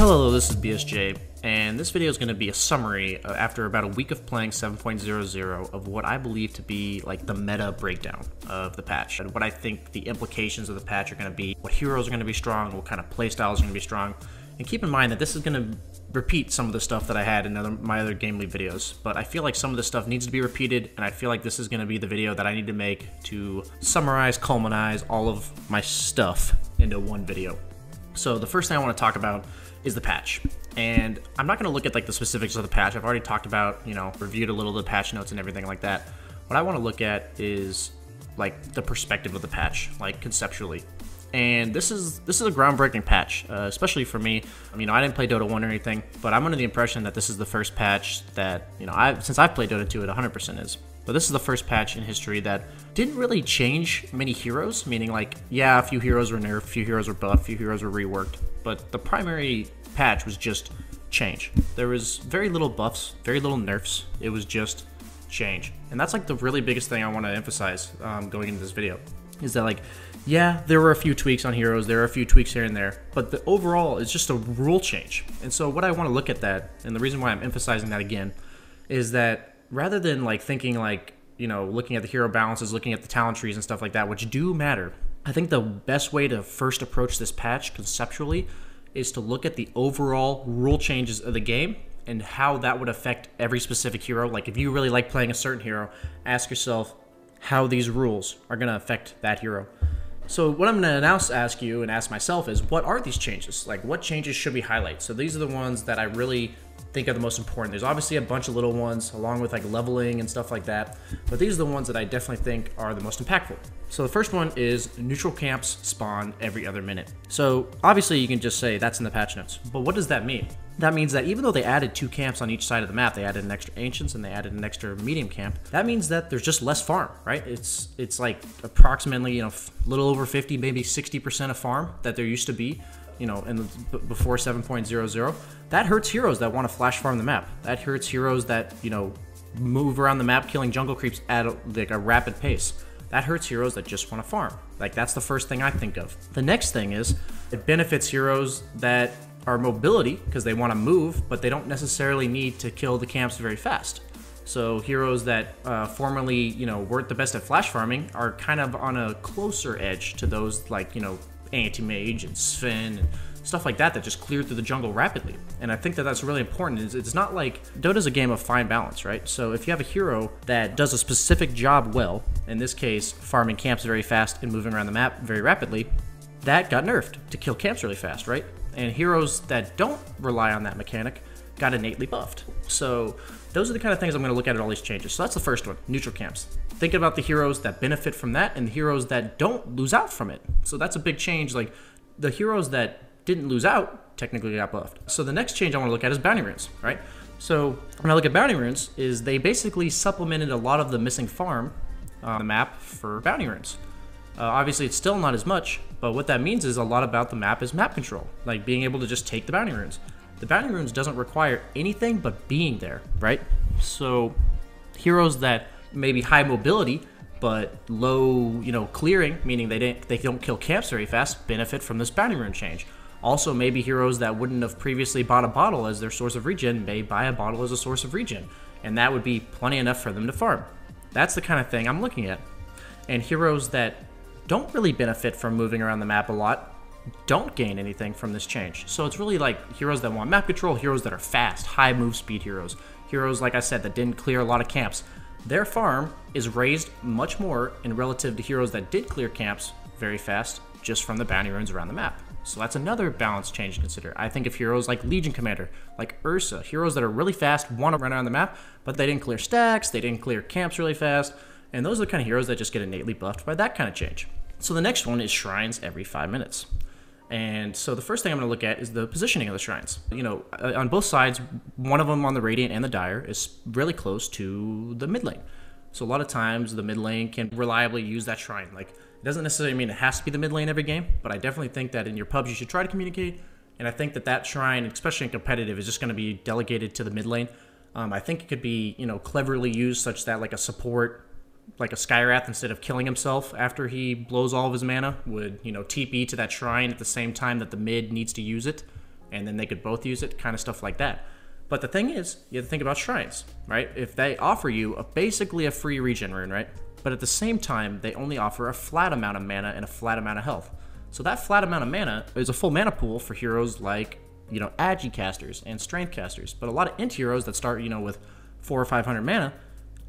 Hello, this is BSJ, and this video is going to be a summary uh, after about a week of playing 7.00 of what I believe to be like the meta breakdown of the patch, and what I think the implications of the patch are going to be, what heroes are going to be strong, what kind of playstyles are going to be strong, and keep in mind that this is going to repeat some of the stuff that I had in other, my other GameLeap videos, but I feel like some of the stuff needs to be repeated, and I feel like this is going to be the video that I need to make to summarize, culminize all of my stuff into one video. So the first thing I want to talk about is the patch. And I'm not going to look at like the specifics of the patch. I've already talked about, you know, reviewed a little of the patch notes and everything like that. What I want to look at is like the perspective of the patch, like conceptually. And this is this is a groundbreaking patch, uh, especially for me. You know, I didn't play Dota 1 or anything, but I'm under the impression that this is the first patch that, you know, I since I've played Dota 2, it 100% is. But this is the first patch in history that didn't really change many heroes, meaning like, yeah, a few heroes were nerfed, a few heroes were buffed, a few heroes were reworked, but the primary patch was just change. There was very little buffs, very little nerfs. It was just change. And that's like the really biggest thing I want to emphasize um, going into this video is that like, yeah, there were a few tweaks on heroes, there are a few tweaks here and there, but the overall is just a rule change. And so what I want to look at that, and the reason why I'm emphasizing that again, is that rather than like thinking like, you know, looking at the hero balances, looking at the talent trees and stuff like that, which do matter, I think the best way to first approach this patch conceptually is to look at the overall rule changes of the game and how that would affect every specific hero. Like if you really like playing a certain hero, ask yourself how these rules are going to affect that hero. So what I'm going to now ask you and ask myself is what are these changes? Like what changes should we highlight? So these are the ones that I really think are the most important. There's obviously a bunch of little ones along with like leveling and stuff like that, but these are the ones that I definitely think are the most impactful. So the first one is neutral camps spawn every other minute. So obviously you can just say that's in the patch notes, but what does that mean? That means that even though they added two camps on each side of the map, they added an extra ancients and they added an extra medium camp. That means that there's just less farm, right? It's it's like approximately you know a little over 50, maybe 60% of farm that there used to be you know, the, before 7.00, that hurts heroes that want to flash farm the map. That hurts heroes that, you know, move around the map killing jungle creeps at a, like a rapid pace. That hurts heroes that just want to farm. Like that's the first thing I think of. The next thing is it benefits heroes that are mobility because they want to move, but they don't necessarily need to kill the camps very fast. So heroes that uh, formerly, you know, weren't the best at flash farming are kind of on a closer edge to those like, you know, Anti-Mage and Sven and stuff like that that just clear through the jungle rapidly. And I think that that's really important. It's not like Dota's a game of fine balance, right? So if you have a hero that does a specific job well, in this case, farming camps very fast and moving around the map very rapidly, that got nerfed to kill camps really fast, right? And heroes that don't rely on that mechanic got innately buffed. So those are the kind of things I'm going to look at in all these changes. So that's the first one, neutral camps. Think about the heroes that benefit from that and the heroes that don't lose out from it. So that's a big change. Like the heroes that didn't lose out technically got buffed. So the next change I want to look at is bounty runes, right? So when I look at bounty runes, is they basically supplemented a lot of the missing farm on the map for bounty runes. Uh, obviously, it's still not as much, but what that means is a lot about the map is map control, like being able to just take the bounty runes. The bounty runes doesn't require anything but being there, right? So heroes that maybe high mobility but low, you know, clearing, meaning they didn't they don't kill camps very fast, benefit from this bounty rune change. Also, maybe heroes that wouldn't have previously bought a bottle as their source of regen may buy a bottle as a source of regen, and that would be plenty enough for them to farm. That's the kind of thing I'm looking at. And heroes that don't really benefit from moving around the map a lot don't gain anything from this change. So it's really like heroes that want map control, heroes that are fast, high move speed heroes, heroes, like I said, that didn't clear a lot of camps. Their farm is raised much more in relative to heroes that did clear camps very fast just from the bounty runes around the map. So that's another balance change to consider. I think of heroes like Legion Commander, like Ursa, heroes that are really fast, want to run around the map, but they didn't clear stacks, they didn't clear camps really fast, and those are the kind of heroes that just get innately buffed by that kind of change. So the next one is shrines every five minutes. And so the first thing I'm going to look at is the positioning of the shrines. You know, uh, on both sides, one of them on the Radiant and the Dire is really close to the mid lane. So a lot of times the mid lane can reliably use that shrine. Like, it doesn't necessarily mean it has to be the mid lane every game, but I definitely think that in your pubs you should try to communicate. And I think that that shrine, especially in competitive, is just going to be delegated to the mid lane. Um, I think it could be, you know, cleverly used such that like a support like a Skywrath, instead of killing himself after he blows all of his mana, would, you know, TP to that shrine at the same time that the mid needs to use it and then they could both use it, kind of stuff like that. But the thing is, you have to think about shrines, right? If they offer you a, basically a free regen rune, right? But at the same time, they only offer a flat amount of mana and a flat amount of health. So that flat amount of mana is a full mana pool for heroes like, you know, Agi casters and Strength casters. But a lot of int heroes that start, you know, with four or 500 mana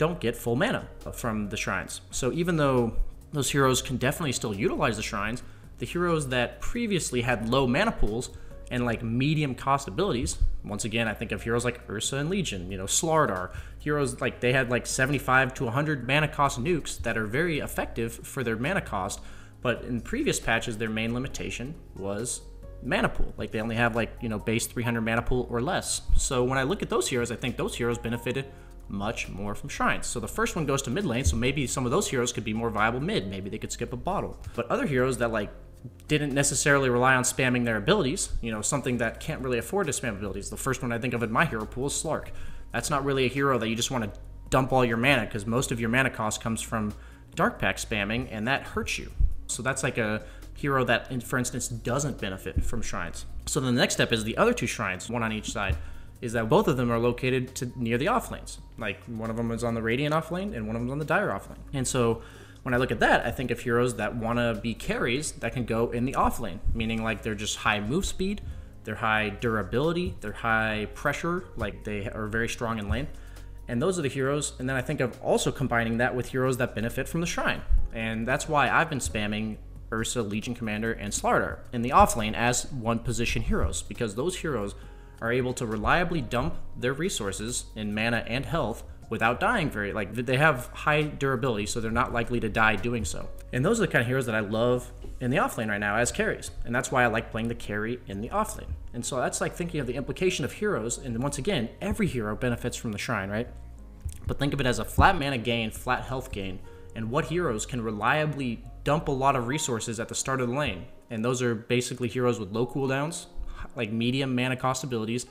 don't get full mana from the shrines. So even though those heroes can definitely still utilize the shrines, the heroes that previously had low mana pools and like medium cost abilities. Once again, I think of heroes like Ursa and Legion, you know, Slardar, heroes like they had like 75 to 100 mana cost nukes that are very effective for their mana cost, but in previous patches their main limitation was mana pool. Like they only have like, you know, base 300 mana pool or less. So when I look at those heroes, I think those heroes benefited much more from shrines. So the first one goes to mid lane, so maybe some of those heroes could be more viable mid. Maybe they could skip a bottle. But other heroes that like didn't necessarily rely on spamming their abilities, you know, something that can't really afford to spam abilities. The first one I think of in my hero pool is Slark. That's not really a hero that you just want to dump all your mana because most of your mana cost comes from Dark Pact spamming and that hurts you. So that's like a hero that, for instance, doesn't benefit from shrines. So the next step is the other two shrines, one on each side, is that both of them are located to near the off lanes. Like one of them is on the Radiant off lane and one of them is on the Dire off lane. And so when I look at that, I think of heroes that want to be carries that can go in the off lane, meaning like they're just high move speed, they're high durability, they're high pressure, like they are very strong in lane. And those are the heroes. And then I think of also combining that with heroes that benefit from the shrine. And that's why I've been spamming Ursa, Legion Commander, and Slardar in the off lane as one position heroes, because those heroes are able to reliably dump their resources in mana and health without dying very like they have high durability so they're not likely to die doing so. And those are the kind of heroes that i love in the offlane right now as carries and that's why i like playing the carry in the offlane. And so that's like thinking of the implication of heroes and once again every hero benefits from the shrine right? But think of it as a flat mana gain flat health gain and what heroes can reliably dump a lot of resources at the start of the lane. And those are basically heroes with low cooldowns like medium mana cost abilities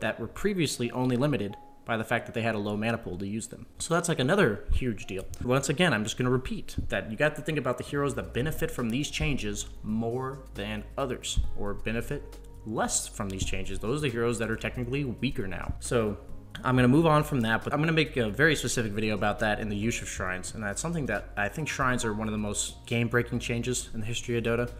that were previously only limited by the fact that they had a low mana pool to use them. So that's like another huge deal. Once again, I'm just going to repeat that you got to think about the heroes that benefit from these changes more than others, or benefit less from these changes. Those are the heroes that are technically weaker now. So I'm going to move on from that, but I'm going to make a very specific video about that in the use of shrines. And that's something that I think shrines are one of the most game breaking changes in the history of Dota.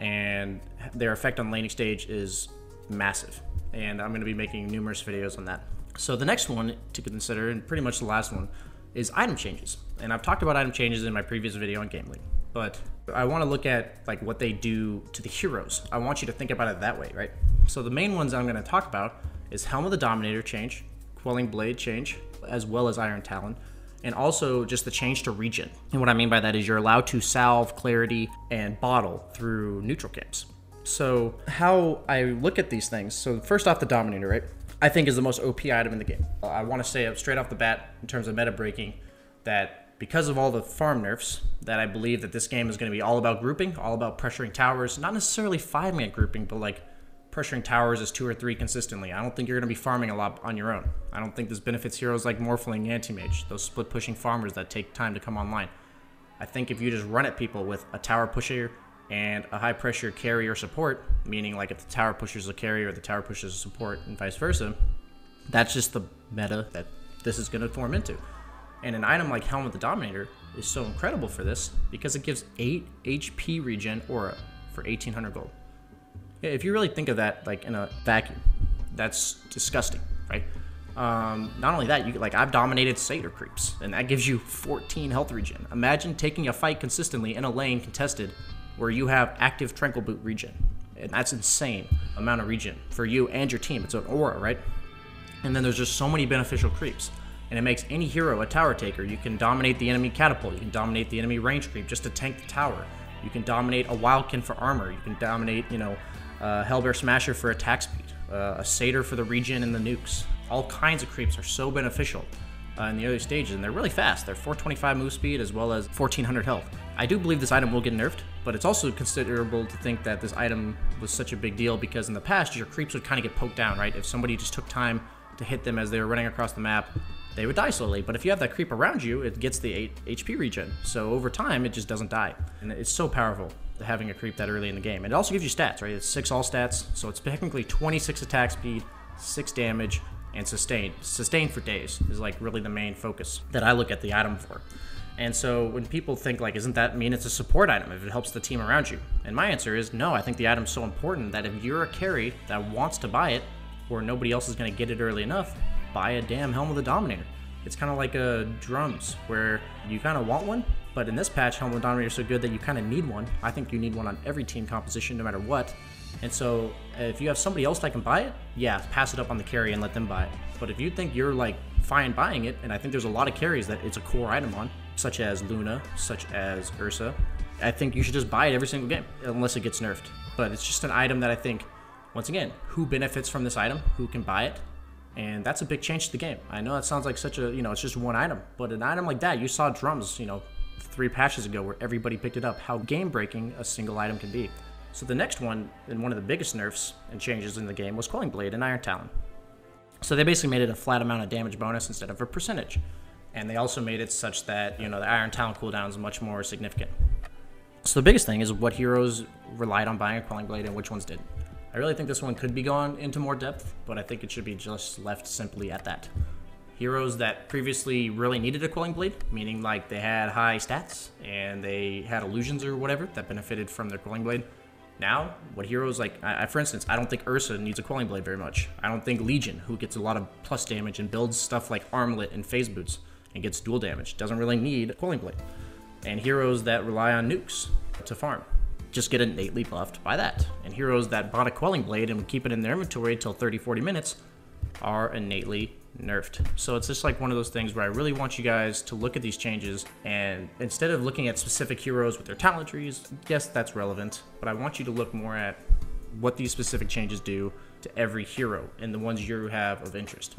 And their effect on laning stage is massive. And I'm going to be making numerous videos on that. So the next one to consider, and pretty much the last one, is item changes. And I've talked about item changes in my previous video on Game but I want to look at like what they do to the heroes. I want you to think about it that way, right? So the main ones I'm going to talk about is Helm of the Dominator change, Quelling Blade change, as well as Iron Talon, and also just the change to regen. And what I mean by that is you're allowed to salve, clarity, and bottle through neutral camps. So how I look at these things, so first off the Dominator, right? I think is the most OP item in the game. Uh, I want to say straight off the bat in terms of meta breaking that because of all the farm nerfs, that I believe that this game is going to be all about grouping, all about pressuring towers, not necessarily five man grouping, but like pressuring towers as two or three consistently. I don't think you're going to be farming a lot on your own. I don't think this benefits heroes like Morphling, Anti-Mage, those split pushing farmers that take time to come online. I think if you just run at people with a tower pusher and a high pressure carrier support, meaning like if the tower pushes a carrier, the tower pushes a support and vice versa, that's just the meta that this is going to form into. And an item like Helm of the Dominator is so incredible for this because it gives 8 HP regen aura for 1800 gold. If you really think of that like in a vacuum, that's disgusting, right? Um, not only that, you like I've dominated Satyr creeps, and that gives you 14 health regen. Imagine taking a fight consistently in a lane contested where you have active Tranquil Boot regen. And that's insane amount of regen for you and your team. It's an aura, right? And then there's just so many beneficial creeps. And it makes any hero a tower taker. You can dominate the enemy catapult. You can dominate the enemy range creep just to tank the tower. You can dominate a Wildkin for armor. You can dominate, you know, uh, Hellbear Smasher for attack speed. Uh, a Satyr for the regen and the nukes. All kinds of creeps are so beneficial uh, in the early stages, and they're really fast. They're 425 move speed as well as 1400 health. I do believe this item will get nerfed, but it's also considerable to think that this item was such a big deal because in the past, your creeps would kind of get poked down, right? If somebody just took time to hit them as they were running across the map, they would die slowly. But if you have that creep around you, it gets the HP regen. So over time, it just doesn't die. And it's so powerful to having a creep that early in the game. And it also gives you stats, right? It's 6 all stats, so it's technically 26 attack speed, 6 damage, and sustain. Sustain for days is like really the main focus that I look at the item for. And so when people think like, isn't that mean it's a support item if it helps the team around you? And my answer is no. I think the item's so important that if you're a carry that wants to buy it, or nobody else is going to get it early enough, buy a damn Helm of the Dominator. It's kind of like a drums where you kind of want one, but in this patch, Helm of the Dominator is so good that you kind of need one. I think you need one on every team composition, no matter what. And so if you have somebody else that can buy it, yeah, pass it up on the carry and let them buy it. But if you think you're like fine buying it, and I think there's a lot of carries that it's a core item on, such as Luna, such as Ursa, I think you should just buy it every single game, unless it gets nerfed. But it's just an item that I think, once again, who benefits from this item, who can buy it, and that's a big change to the game. I know that sounds like such a, you know, it's just one item, but an item like that, you saw drums, you know, three patches ago where everybody picked it up, how game breaking a single item can be. So the next one, and one of the biggest nerfs and changes in the game, was Quelling Blade and Iron Talon. So they basically made it a flat amount of damage bonus instead of a percentage. And they also made it such that, you know, the Iron Talon cooldown is much more significant. So the biggest thing is what heroes relied on buying a Quelling Blade and which ones didn't. I really think this one could be gone into more depth, but I think it should be just left simply at that. Heroes that previously really needed a Quelling Blade, meaning like they had high stats and they had illusions or whatever that benefited from their Quelling Blade, now, what heroes like, I, for instance, I don't think Ursa needs a Quelling Blade very much. I don't think Legion, who gets a lot of plus damage and builds stuff like Armlet and Phase Boots and gets dual damage, doesn't really need a Quelling Blade. And heroes that rely on nukes to farm just get innately buffed by that. And heroes that bought a Quelling Blade and keep it in their inventory until 30 40 minutes are innately nerfed. So it's just like one of those things where I really want you guys to look at these changes and instead of looking at specific heroes with their talent trees, yes, that's relevant, but I want you to look more at what these specific changes do to every hero and the ones you have of interest.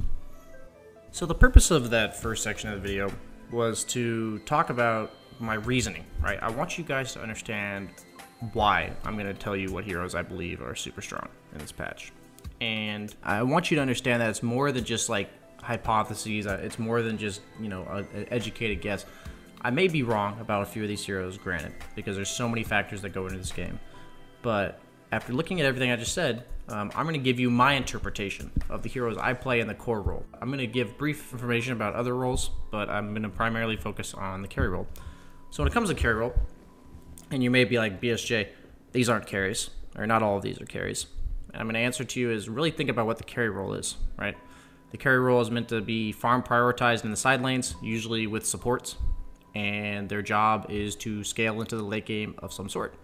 So the purpose of that first section of the video was to talk about my reasoning, right? I want you guys to understand why I'm going to tell you what heroes I believe are super strong in this patch. And I want you to understand that it's more than just like hypotheses. Uh, it's more than just you know an educated guess. I may be wrong about a few of these heroes, granted, because there's so many factors that go into this game. But after looking at everything I just said, um, I'm going to give you my interpretation of the heroes I play in the core role. I'm going to give brief information about other roles, but I'm going to primarily focus on the carry role. So when it comes to carry role, and you may be like, BSJ, these aren't carries, or not all of these are carries. And I'm going to answer to you is really think about what the carry role is, right? The carry role is meant to be farm prioritized in the side lanes, usually with supports, and their job is to scale into the late game of some sort.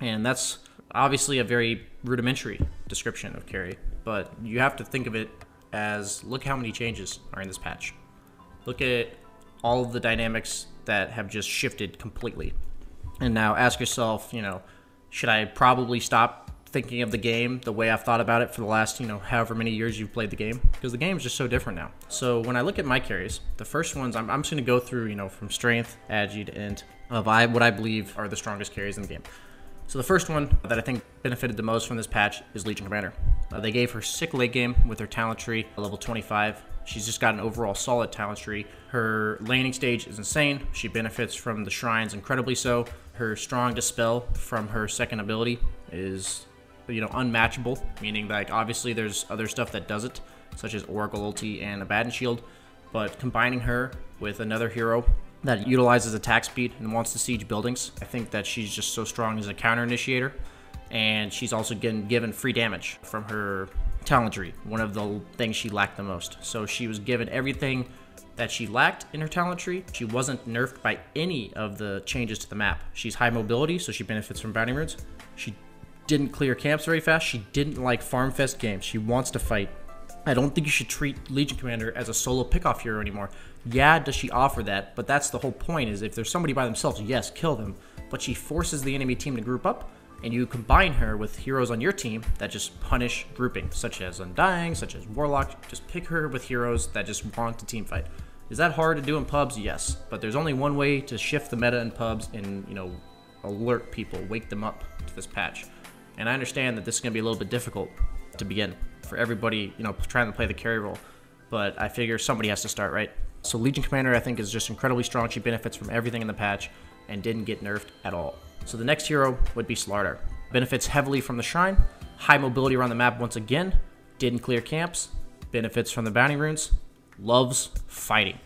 And that's obviously a very rudimentary description of carry, but you have to think of it as look how many changes are in this patch. Look at all of the dynamics that have just shifted completely. And now ask yourself, you know, should I probably stop thinking of the game the way I've thought about it for the last, you know, however many years you've played the game, because the game is just so different now. So when I look at my carries, the first ones, I'm, I'm just going to go through, you know, from strength, agi to int, of I, what I believe are the strongest carries in the game. So the first one that I think benefited the most from this patch is Legion Commander. Uh, they gave her sick late game with her talent tree, level 25. She's just got an overall solid talent tree. Her laning stage is insane. She benefits from the shrines incredibly so. Her strong dispel from her second ability is you know, unmatchable, meaning like obviously there's other stuff that does it, such as Oracle ulti and Abaddon Shield, but combining her with another hero that utilizes attack speed and wants to siege buildings, I think that she's just so strong as a counter initiator, and she's also getting given free damage from her talent tree, one of the things she lacked the most. So she was given everything that she lacked in her talent tree. She wasn't nerfed by any of the changes to the map. She's high mobility, so she benefits from bounty runes. She didn't clear camps very fast. She didn't like farm fest games. She wants to fight. I don't think you should treat Legion Commander as a solo pickoff hero anymore. Yeah, does she offer that? But that's the whole point is if there's somebody by themselves, yes, kill them. But she forces the enemy team to group up, and you combine her with heroes on your team that just punish grouping, such as Undying, such as Warlock. Just pick her with heroes that just want to team fight. Is that hard to do in pubs? Yes. But there's only one way to shift the meta in pubs and, you know, alert people, wake them up to this patch. And I understand that this is going to be a little bit difficult to begin for everybody, you know, trying to play the carry role. but I figure somebody has to start, right? So Legion Commander, I think, is just incredibly strong. She benefits from everything in the patch and didn't get nerfed at all. So the next hero would be Slardar. Benefits heavily from the Shrine, high mobility around the map once again, didn't clear camps, benefits from the bounty runes, loves fighting.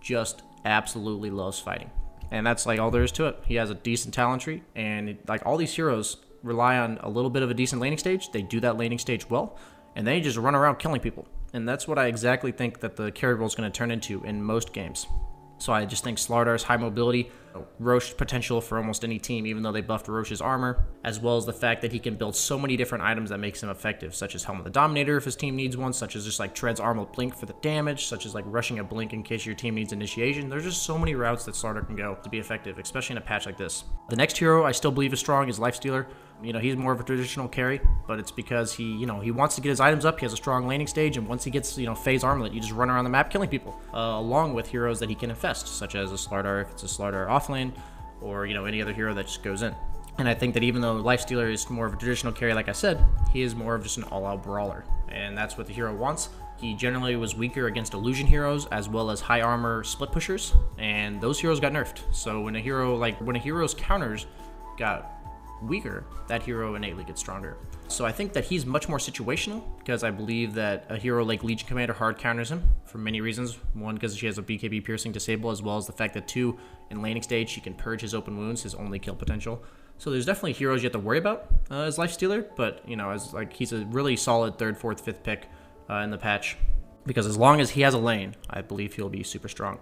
Just absolutely loves fighting. And that's like all there is to it. He has a decent talent tree, and like all these heroes rely on a little bit of a decent laning stage. They do that laning stage well, and then you just run around killing people. And that's what I exactly think that the carry role is going to turn into in most games. So I just think Slardar's high mobility, Rosh potential for almost any team, even though they buffed Rosh's armor, as well as the fact that he can build so many different items that makes him effective, such as Helm of the Dominator if his team needs one, such as just like Tread's Armored Blink for the damage, such as like rushing a Blink in case your team needs initiation. There's just so many routes that Slardar can go to be effective, especially in a patch like this. The next hero I still believe is strong is Lifestealer. You know, he's more of a traditional carry, but it's because he, you know, he wants to get his items up. He has a strong laning stage, and once he gets, you know, phase armlet, you just run around the map killing people, uh, along with heroes that he can infest, such as a Slardar if it's a Slardar or, you know, any other hero that just goes in. And I think that even though Lifestealer is more of a traditional carry, like I said, he is more of just an all-out brawler, and that's what the hero wants. He generally was weaker against illusion heroes as well as high armor split pushers, and those heroes got nerfed. So when a hero like when a hero's counters got weaker, that hero innately gets stronger. So I think that he's much more situational because I believe that a hero like Legion Commander hard counters him for many reasons. One, because she has a BKB piercing disable, as well as the fact that two, in laning stage, she can purge his open wounds, his only kill potential. So there's definitely heroes you have to worry about uh, as Life Stealer, but you know, as like he's a really solid third, fourth, fifth pick uh, in the patch because as long as he has a lane, I believe he'll be super strong.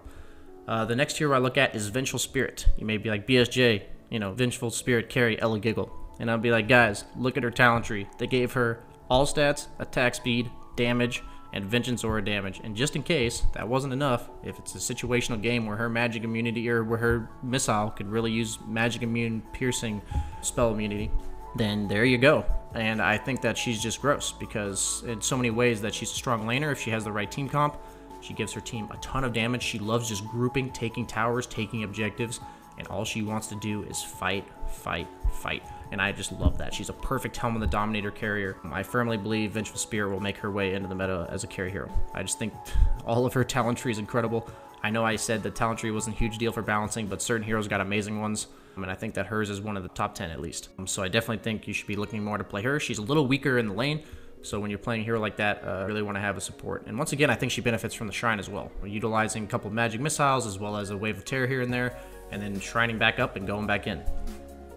Uh, the next hero I look at is Vengeful Spirit. You may be like, BSJ, you know, Vengeful Spirit carry EleGiggle. And I'll be like, guys, look at her talent tree. They gave her all stats, attack speed, damage, and Vengeance Aura damage. And just in case that wasn't enough, if it's a situational game where her magic immunity or where her missile could really use magic immune piercing spell immunity, then there you go. And I think that she's just gross because in so many ways that she's a strong laner if she has the right team comp. She gives her team a ton of damage. She loves just grouping, taking towers, taking objectives and all she wants to do is fight, fight, fight. And I just love that. She's a perfect Helm of the Dominator carrier. I firmly believe Vengeful Spirit will make her way into the meta as a carry hero. I just think all of her talent tree is incredible. I know I said the talent tree wasn't a huge deal for balancing, but certain heroes got amazing ones. I mean, I think that hers is one of the top 10 at least. So I definitely think you should be looking more to play her. She's a little weaker in the lane, so when you're playing a hero like that, uh, really want to have a support. And once again, I think she benefits from the Shrine as well. Utilizing a couple of magic missiles as well as a Wave of Terror here and there and then shining back up and going back in.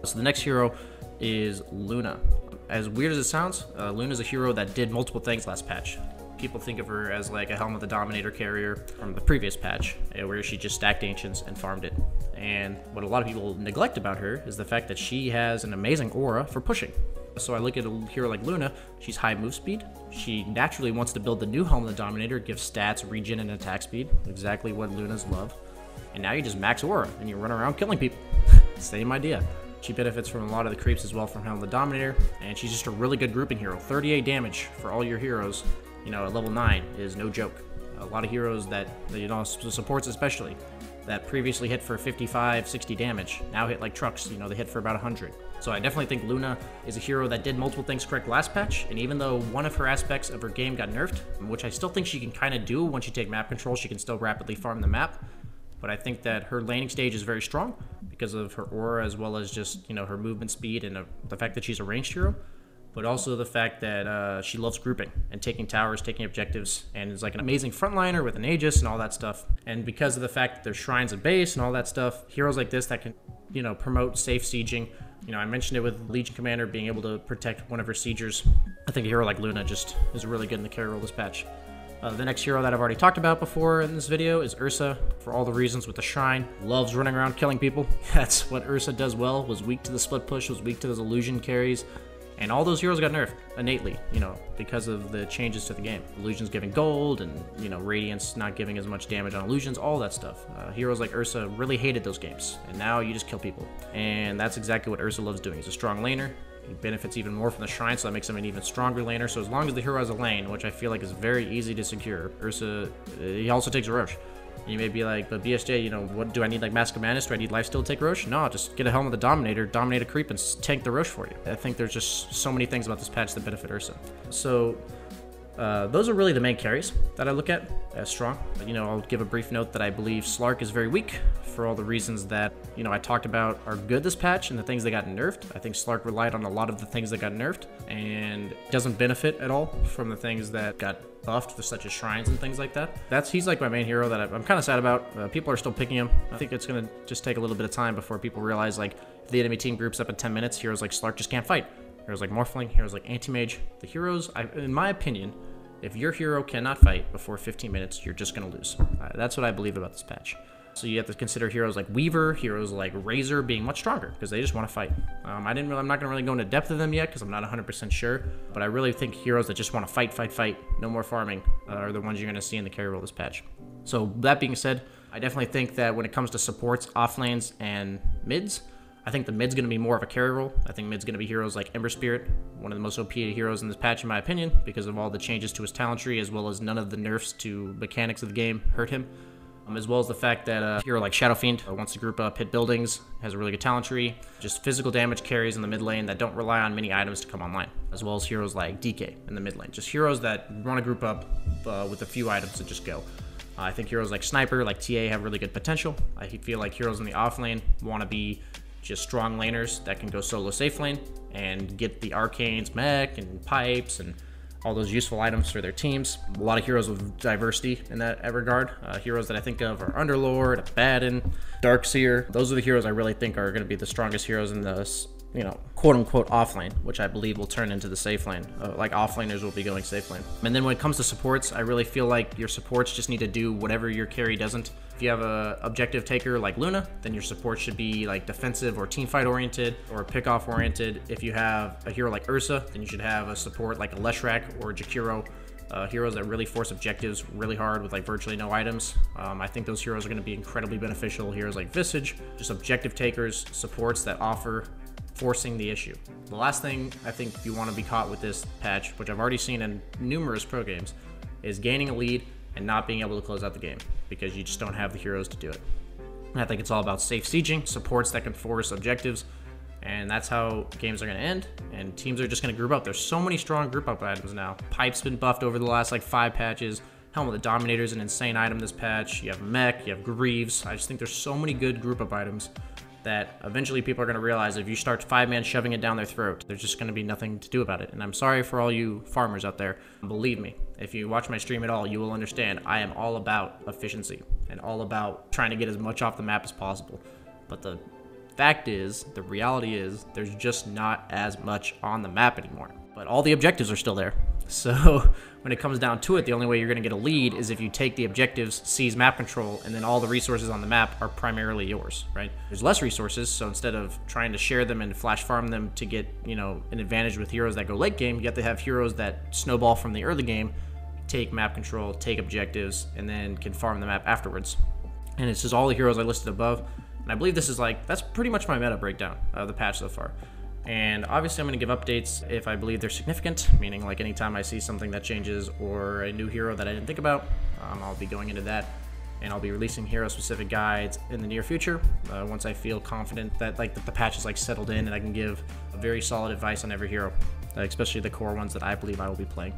So the next hero is Luna. As weird as it sounds, uh, Luna is a hero that did multiple things last patch. People think of her as like a Helm of the Dominator carrier from the previous patch, uh, where she just stacked Ancients and farmed it. And what a lot of people neglect about her is the fact that she has an amazing aura for pushing. So I look at a hero like Luna, she's high move speed. She naturally wants to build the new Helm of the Dominator, give stats, regen, and attack speed. Exactly what Luna's love and now you just max aura and you run around killing people. Same idea. She benefits from a lot of the creeps as well from Helm the Dominator, and she's just a really good grouping hero. 38 damage for all your heroes, you know, at level 9 is no joke. A lot of heroes that, you know, supports especially, that previously hit for 55, 60 damage, now hit like trucks, you know, they hit for about 100. So I definitely think Luna is a hero that did multiple things correct last patch, and even though one of her aspects of her game got nerfed, which I still think she can kind of do once you take map control, she can still rapidly farm the map, but I think that her laning stage is very strong because of her aura as well as just you know her movement speed and uh, the fact that she's a ranged hero, but also the fact that uh, she loves grouping and taking towers, taking objectives, and is like an amazing frontliner with an Aegis and all that stuff. And because of the fact that there's shrines and base and all that stuff, heroes like this that can you know promote safe sieging. You know, I mentioned it with Legion Commander being able to protect one of her siegers. I think a hero like Luna just is really good in the carry role this patch. Uh, the next hero that I've already talked about before in this video is Ursa, for all the reasons with the Shrine. Loves running around killing people. That's what Ursa does well, was weak to the split push, was weak to those illusion carries, and all those heroes got nerfed innately, you know, because of the changes to the game. Illusions giving gold, and, you know, Radiance not giving as much damage on illusions, all that stuff. Uh, heroes like Ursa really hated those games, and now you just kill people. And that's exactly what Ursa loves doing. He's a strong laner, he benefits even more from the shrine, so that makes him an even stronger laner. So as long as the hero has a lane, which I feel like is very easy to secure, Ursa, uh, he also takes Rosh. You may be like, but BSJ, you know, what do I need like Mask of Madness? Do I need Lifesteal to take Rosh? No, just get a Helm of the Dominator, dominate a creep, and tank the Rosh for you. I think there's just so many things about this patch that benefit Ursa. So Uh, those are really the main carries that I look at as strong. But, You know, I'll give a brief note that I believe Slark is very weak for all the reasons that, you know, I talked about are good this patch and the things that got nerfed. I think Slark relied on a lot of the things that got nerfed and doesn't benefit at all from the things that got buffed, such as shrines and things like that. That's He's like my main hero that I'm kind of sad about. Uh, people are still picking him. I think it's going to just take a little bit of time before people realize, like, the enemy team groups up in 10 minutes, heroes like Slark just can't fight. Heroes like Morphling, heroes like Anti-Mage. The heroes, I, in my opinion, if your hero cannot fight before 15 minutes, you're just going to lose. Uh, that's what I believe about this patch. So you have to consider heroes like Weaver, heroes like Razor being much stronger because they just want to fight. Um, I didn't. Really, I'm not going to really go into depth of them yet because I'm not 100% sure. But I really think heroes that just want to fight, fight, fight, no more farming, uh, are the ones you're going to see in the carry role this patch. So that being said, I definitely think that when it comes to supports, off lanes, and mids, I think the mid's going to be more of a carry role. I think mid's going to be heroes like Ember Spirit, one of the most OP heroes in this patch, in my opinion, because of all the changes to his talent tree, as well as none of the nerfs to mechanics of the game hurt him. Um, as well as the fact that a hero like Shadow Fiend uh, wants to group up, hit buildings, has a really good talent tree, just physical damage carries in the mid lane that don't rely on many items to come online, as well as heroes like DK in the mid lane. Just heroes that want to group up uh, with a few items to just go. Uh, I think heroes like Sniper, like TA, have really good potential. I feel like heroes in the off lane want to be just strong laners that can go solo safe lane and get the arcanes, mech, and pipes, and all those useful items for their teams. A lot of heroes with diversity in that regard. Uh, heroes that I think of are Underlord, Abaddon, Darkseer. Those are the heroes I really think are going to be the strongest heroes in this you know, quote unquote off lane, which I believe will turn into the safe lane. Uh, like off laners will be going safe lane. And then when it comes to supports, I really feel like your supports just need to do whatever your carry doesn't. If you have a objective taker like Luna, then your support should be like defensive or team fight oriented or pick off oriented. If you have a hero like Ursa, then you should have a support like a Leshrac or Jakiro. Uh, heroes that really force objectives really hard with like virtually no items. Um, I think those heroes are going to be incredibly beneficial. Heroes like Visage, just objective takers, supports that offer forcing the issue. The last thing I think you want to be caught with this patch, which I've already seen in numerous pro games, is gaining a lead and not being able to close out the game because you just don't have the heroes to do it. I think it's all about safe sieging, supports that can force objectives, and that's how games are going to end. And teams are just going to group up. There's so many strong group up items now. Pipe's been buffed over the last like five patches. Helm of the Dominator is an insane item this patch. You have Mech, you have Greaves. I just think there's so many good group up items that eventually people are going to realize if you start five man shoving it down their throat, there's just going to be nothing to do about it. And I'm sorry for all you farmers out there. Believe me, if you watch my stream at all, you will understand I am all about efficiency and all about trying to get as much off the map as possible. But the fact is, the reality is, there's just not as much on the map anymore. But all the objectives are still there. So when it comes down to it, the only way you're going to get a lead is if you take the objectives, seize map control, and then all the resources on the map are primarily yours, right? There's less resources, so instead of trying to share them and flash farm them to get, you know, an advantage with heroes that go late game, you have to have heroes that snowball from the early game, take map control, take objectives, and then can farm the map afterwards. And it's just all the heroes I listed above. And I believe this is like, that's pretty much my meta breakdown of the patch so far. And obviously I'm going to give updates if I believe they're significant, meaning like anytime I see something that changes or a new hero that I didn't think about, um, I'll be going into that. And I'll be releasing hero-specific guides in the near future uh, once I feel confident that like that the patch is like settled in and I can give a very solid advice on every hero, especially the core ones that I believe I will be playing.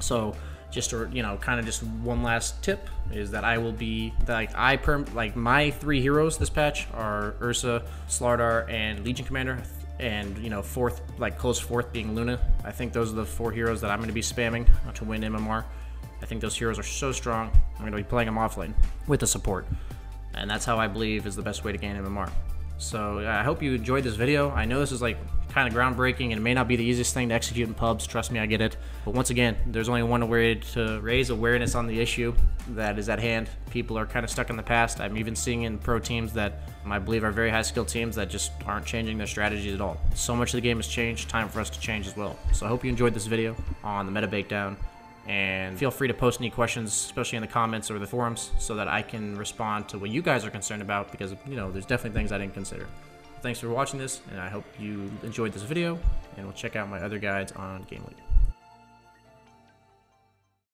So just to, you know, kind of just one last tip is that I will be like I perm like my three heroes this patch are Ursa, Slardar, and Legion Commander and you know fourth like close fourth being Luna. I think those are the four heroes that I'm going to be spamming to win MMR. I think those heroes are so strong. I'm going to be playing them offlane with the support, and that's how I believe is the best way to gain MMR. So I hope you enjoyed this video. I know this is like kind of groundbreaking and it may not be the easiest thing to execute in pubs. Trust me, I get it. But once again, there's only one way to raise awareness on the issue that is at hand. People are kind of stuck in the past. I'm even seeing in pro teams that I believe are very high skill teams that just aren't changing their strategies at all. So much of the game has changed. Time for us to change as well. So I hope you enjoyed this video on the meta breakdown and feel free to post any questions, especially in the comments or the forums, so that I can respond to what you guys are concerned about because, you know, there's definitely things I didn't consider. Thanks for watching this, and I hope you enjoyed this video, and we'll check out my other guides on GameLeap.